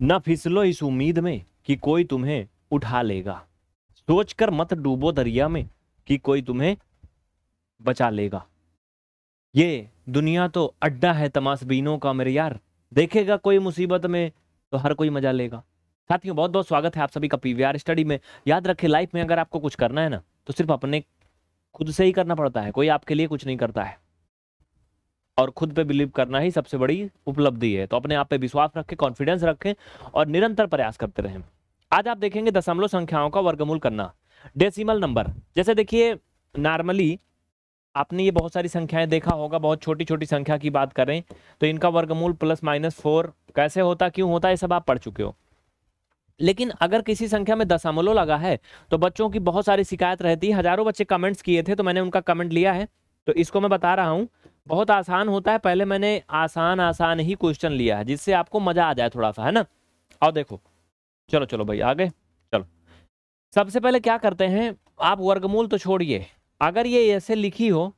न फिसलो इस उम्मीद में कि कोई तुम्हें उठा लेगा। सोचकर मत डूबो दरिया में कि कोई तुम्हें बचा लेगा। ये दुनिया तो अड्डा है तमाशबीनों का मेरे यार। देखेगा कोई मुसीबत में तो हर कोई मज़ा लेगा। साथियों बहुत बहुत स्वागत है आप सभी का पीवीआर स्टडी में। याद रखें, लाइफ में अगर आपको कुछ करना है ना तो सिर्फ़ अपने खुद से ही करना पड़ता है। कोई आपके लिए कुछ नहीं करता है। और खुद पे बिलीव करना ही सबसे बड़ी उपलब्धि है। तो अपने आप पे विश्वास रखें कॉन्फिडेंस रखें और निरंतर प्रयास करते रहें। आज आप देखेंगे दशमलव संख्याओं का वर्गमूल करना। डेसिमल नंबर जैसे देखिए नॉर्मली आपने ये बहुत सारी संख्याएँ देखा होगा, बहुत छोटी छोटी संख्या की बात करें तो इनका वर्गमूल प्लस माइनस फोर कैसे होता, क्यों होता है सब आप पढ़ चुके हो। लेकिन अगर किसी संख्या में दशमलव लगा है तो बच्चों की बहुत सारी शिकायत रहती है। हज़ारों बच्चे कमेंट्स किए थे तो मैंने उनका कमेंट लिया है। तो इसको मैं बता रहा हूँ बहुत आसान होता है, पहले मैंने आसान आसान ही क्वेश्चन लिया है, जिससे आपको मज़ा आ जाए थोड़ा सा है ना? और देखो। चलो चलो भाई, आगे। चलो। सबसे पहले क्या करते हैं, आप वर्गमूल तो छोड़िए। अगर ये ऐसे लिखी हो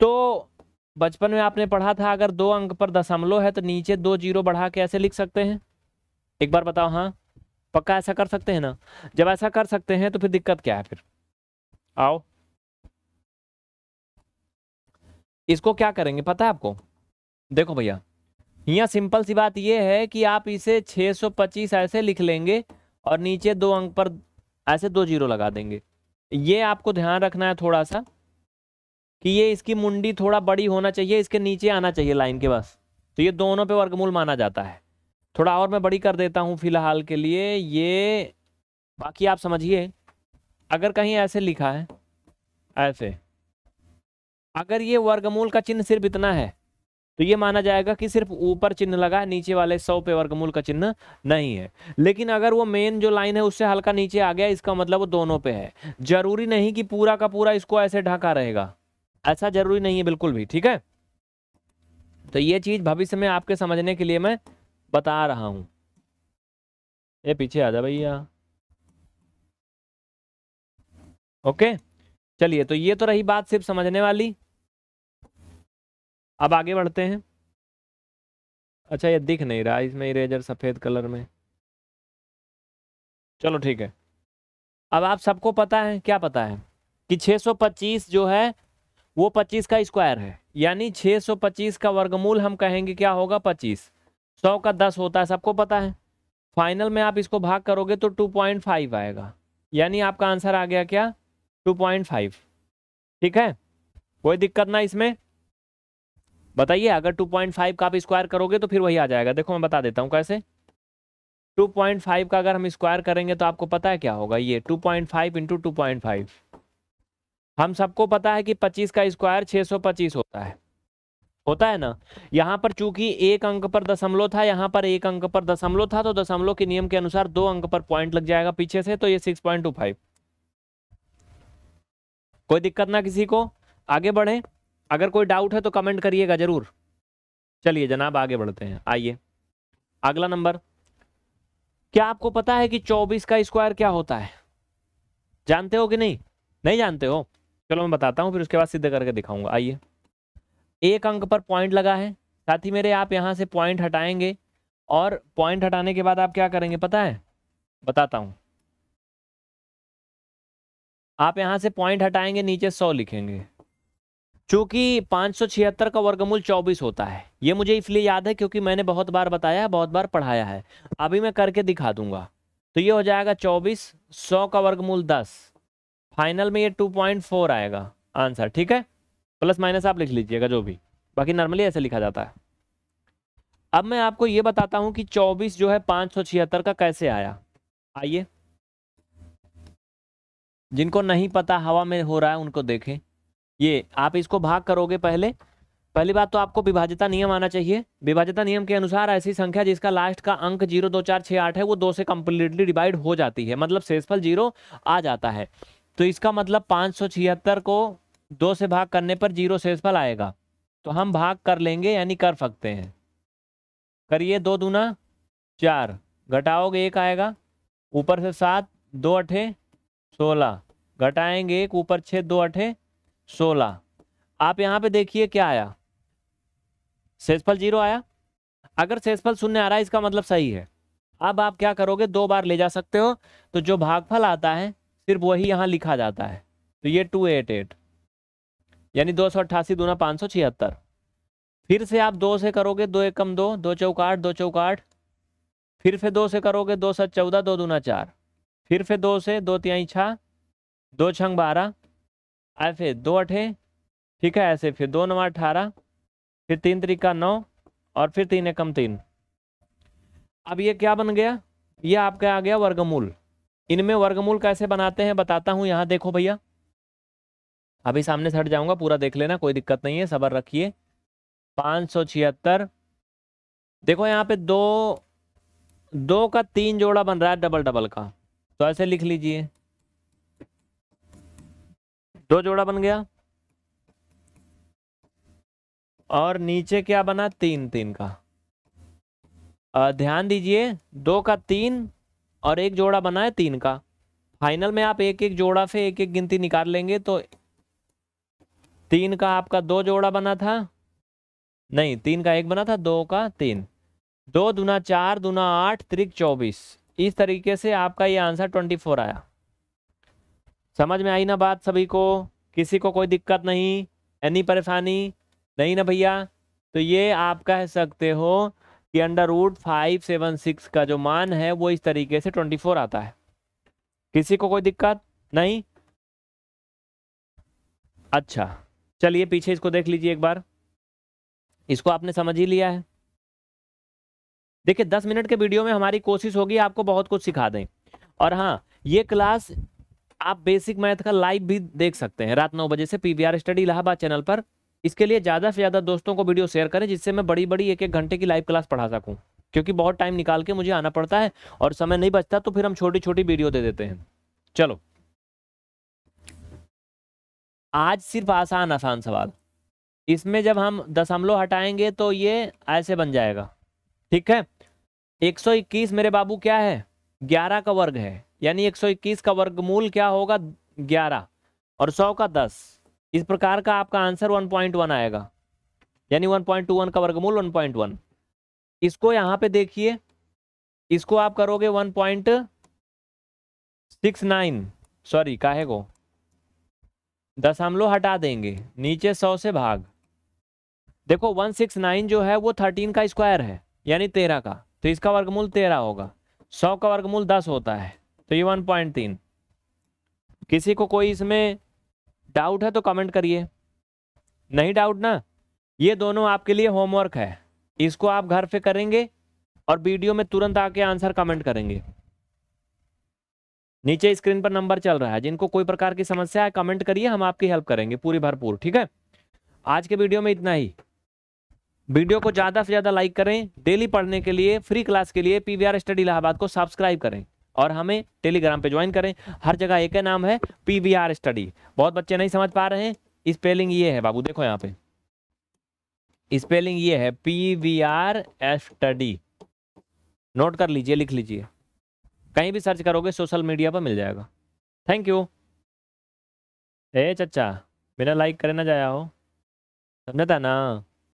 तो बचपन में आपने पढ़ा था, अगर दो अंक पर दशमलव है तो नीचे दो ज़ीरो बढ़ा के ऐसे लिख सकते हैं। एक बार बताओ हाँ। पक्का ऐसा कर सकते हैं ना? जब ऐसा कर सकते हैं तो फिर दिक्कत क्या है फिर? आओ। इसको क्या करेंगे पता है आपको? देखो भैया, यहाँ सिंपल सी बात यह है कि आप इसे 625 ऐसे लिख लेंगे और नीचे दो अंक पर ऐसे दो ज़ीरो लगा देंगे। ये आपको ध्यान रखना है थोड़ा सा कि ये इसकी मुंडी थोड़ा बड़ी होना चाहिए, इसके नीचे आना चाहिए लाइन के बस। तो ये दोनों पे वर्गमूल माना जाता है। थोड़ा और मैं बड़ी कर देता हूँ फ़िलहाल के लिए, ये बाकी आप समझिए। अगर कहीं ऐसे लिखा है, ऐसे। अगर ये वर्गमूल का चिन्ह सिर्फ़ इतना है तो ये माना जाएगा कि सिर्फ़ ऊपर चिन्ह लगा नीचे वाले सौ पे वर्गमूल का चिन्ह नहीं है। लेकिन अगर वो मेन जो लाइन है, उससे हल्का नीचे आ गया, इसका मतलब वो दोनों पे है। ज़रूरी नहीं कि पूरा का पूरा इसको ऐसे ढका रहेगा। ऐसा ज़रूरी नहीं है बिल्कुल भी, ठीक है? तो ये चीज़ भविष्य में आपके समझने के लिए मैं बता रहा हूँ। ये पीछे आ जा भैया। ओके? चलिए तो ये तो रही बात सिर्फ़ समझने वाली। अब आगे बढ़ते हैं। अच्छा ये दिख नहीं रहा, इसमें इरेजर सफ़ेद कलर में। चलो ठीक है। अब आप सबको पता है, क्या पता है? कि 625 जो है, वो 25 का स्क्वायर है। यानी 625 का वर्गमूल हम कहेंगे क्या होगा? 25 100 का 10 होता है, सबको पता है। फाइनल में आप इसको भाग करोगे तो 2.5 आएगा। यानी आपका आंसर आ गया क्या? 2.5 ठीक है? कोई दिक्कत ना इसमें। बताइए, अगर 2.5 का आप स्क्वायर करोगे तो फिर वही आ जाएगा। देखो, मैं बता देता हूँ कैसे। 2.5 का अगर हम स्क्वायर करेंगे तो आपको पता है क्या होगा? ये 2.5 पॉइंट फाइव इंटू टू हम सबको पता है कि 25 का स्क्वायर 625 होता है। होता है ना? यहाँ पर चूँकि एक अंक पर दशमलव था, यहाँ पर एक अंक पर दशमलव था तो दशमलव के नियम के अनुसार दो अंक पर पॉइंट लग जाएगा पीछे से तो ये 6.25 कोई दिक्कत ना किसी को? आगे बढ़े। अगर कोई डाउट है तो कमेंट करिएगा ज़रूर। चलिए जनाब, आगे बढ़ते हैं। आइए। अगला नंबर क्या आपको पता है कि 24 का स्क्वायर क्या होता है? जानते हो कि नहीं? नहीं जानते हो? चलो मैं बताता हूँ, फिर उसके बाद सिद्ध करके दिखाऊँगा। आइए। एक अंक पर पॉइंट लगा है। साथ ही मेरे, आप यहाँ से पॉइंट हटाएँगे और पॉइंट हटाने के बाद आप क्या करेंगे पता है? बताता हूँ। आप यहाँ से पॉइंट हटाएँगे, नीचे सौ लिखेंगे। चूँकि पाँच सौ छिहत्तर का वर्गमूल 24 होता है। ये मुझे इसलिए याद है क्योंकि मैंने बहुत बार बताया है बहुत बार पढ़ाया है। अभी मैं करके दिखा दूँगा। तो ये हो जाएगा 24 100 का वर्गमूल 10 फाइनल में ये 2.4 आएगा। आंसर, ठीक है? प्लस माइनस आप लिख लीजिएगा जो भी। बाकी नॉर्मली ऐसे लिखा जाता है। अब मैं आपको ये बताता हूँ कि 24 जो है पाँच का कैसे आया। आइए। जिनको नहीं पता हवा में हो रहा है, उनको देखें। ये, आप इसको भाग करोगे पहले? पहली बात तो आपको विभाजिता नियम आना चाहिए। विभाजिता नियम के अनुसार ऐसी संख्या जिसका लास्ट का अंक ज़ीरो, दो, चार छः आठ है, वो दो से कंप्लीटली डिवाइड हो जाती है। मतलब शेषफल ज़ीरो आ जाता है। तो इसका मतलब पाँच सौ छिहत्तर को दो से भाग करने पर ज़ीरो शेषफल आएगा। तो हम भाग कर लेंगे, यानी कर सकते हैं। करिए दो दूना, चार। घटाओगे एक आएगा, ऊपर से सात, दो अठे, सोलह। घटाएँगे एक, ऊपर छः दो अठे सोलह। आप यहाँ पे देखिए क्या आया। शेषफल ज़ीरो आया। अगर शेषफल शून्य आ रहा है, इसका मतलब सही है। अब आप क्या करोगे, दो बार ले जा सकते हो। तो जो भागफल आता है, सिर्फ़ वही यहाँ लिखा जाता है। तो ये टू एट एट। यानी दो सौ अट्ठासी दूना पाँच सौ छिहत्तर। फिर से आप दो से करोगे, दो एकम दो दो चौक आठ दो चौकाठ फिर से दो से करोगे, दो सत चौदह, दो दूना चार। फिर से दो से, दो तिहाई छः दो छंग बारह ऐसे दो अठे, ठीक है, ऐसे फिर दो नवा अठारह, फिर तीन तरीका नौ, और फिर तीन एकम तीन। अब ये क्या बन गया? ये आपका आ गया वर्गमूल। इनमें वर्गमूल कैसे बनाते हैं बताता हूँ, यहाँ देखो भैया। अभी सामने से हट जाऊँगा, पूरा देख लेना, कोई दिक्कत नहीं है, सबर रखिए। पाँच सौ छिहत्तर। देखो यहाँ पे दो दो का तीन जोड़ा बन रहा है, डबल डबल का। तो ऐसे लिख लीजिए। दो जोड़ा बन गया। और नीचे क्या बना? तीन तीन का। ध्यान दीजिए, दो का तीन और एक जोड़ा बना है तीन का। फाइनल में आप एक एक जोड़ा से एक एक गिनती निकाल लेंगे तो तीन का आपका दो जोड़ा बना था। नहीं, तीन का एक बना था, दो का तीन। दो दुना चार, दुना आठ, त्रिक चौबीस। इस तरीके से आपका ये आंसर ट्वेंटी फोर आया। समझ में आई ना बात सभी को? किसी को कोई दिक्कत नहीं? एनी परेशानी? नहीं ना भैया? तो ये आप कह सकते हो कि under root five seven six का जो मान है, वो इस तरीके से ट्वेंटी फोर आता है। किसी को कोई दिक्कत नहीं? अच्छा चलिए पीछे इसको देख लीजिए एक बार। इसको आपने समझ ही लिया है। देखिए, दस मिनट के वीडियो में हमारी कोशिश होगी आपको बहुत कुछ सिखा दें। और हाँ ये क्लास आप बेसिक मैथ का लाइव भी देख सकते हैं। रात नौ बजे से पीवीआर स्टडी इलाहाबाद चैनल पर। इसके लिए ज़्यादा से ज़्यादा दोस्तों को वीडियो शेयर करें, जिससे मैं बड़ी बड़ी एक एक घंटे की लाइव क्लास पढ़ा सकूँ। क्योंकि बहुत टाइम निकाल के मुझे आना पड़ता है और समय नहीं बचता तो फिर हम छोटी छोटी वीडियो दे देते हैं। चलो। आज सिर्फ़ आसान आसान सवाल। इसमें जब हम दशमलव हटाएँगे तो ये ऐसे बन जाएगा। ठीक है? 121 मेरे बाबू क्या है? 11 का वर्ग है। यानी 121 का वर्गमूल क्या होगा? 11 और 100 का 10 इस प्रकार का आपका आंसर 1.1 आएगा। यानी 1.21 का वर्गमूल 1.1 इसको यहाँ पे देखिए। इसको आप करोगे 1.69 सॉरी, काहे को? दस हम लोग हटा देंगे। नीचे सौ से भाग। देखो 169 जो है, वो 13 का स्क्वायर है। यानी 13 का। तो इसका वर्गमूल 13 होगा। 100 का वर्गमूल 10 होता है। तो ये 1.3 किसी को कोई इसमें डाउट है तो कमेंट करिए। नहीं डाउट ना? ये दोनों आपके लिए होमवर्क है। इसको आप घर पे करेंगे और वीडियो में तुरंत आके आंसर कमेंट करेंगे। नीचे स्क्रीन पर नंबर चल रहा है। जिनको कोई प्रकार की समस्या है कमेंट करिए, हम आपकी हेल्प करेंगे पूरी भरपूर, ठीक है? आज के वीडियो में इतना ही। वीडियो को ज़्यादा से ज़्यादा लाइक करें। डेली पढ़ने के लिए फ्री क्लास के लिए पीवीआर स्टडी इलाहाबाद को सब्सक्राइब करें। और हमें टेलीग्राम पे ज्वाइन करें। हर जगह एक ही नाम है पीवीआर स्टडी बहुत बच्चे नहीं समझ पा रहे हैं। स्पेलिंग ये है बाबू, देखो यहाँ पे। स्पेलिंग ये है P V R study note कर लीजिए, लिख लीजिए। कहीं भी सर्च करोगे सोशल मीडिया पर मिल जाएगा। थैंक यू ए, चचा मेरा लाइक करे ना जाया हो। समझता ना?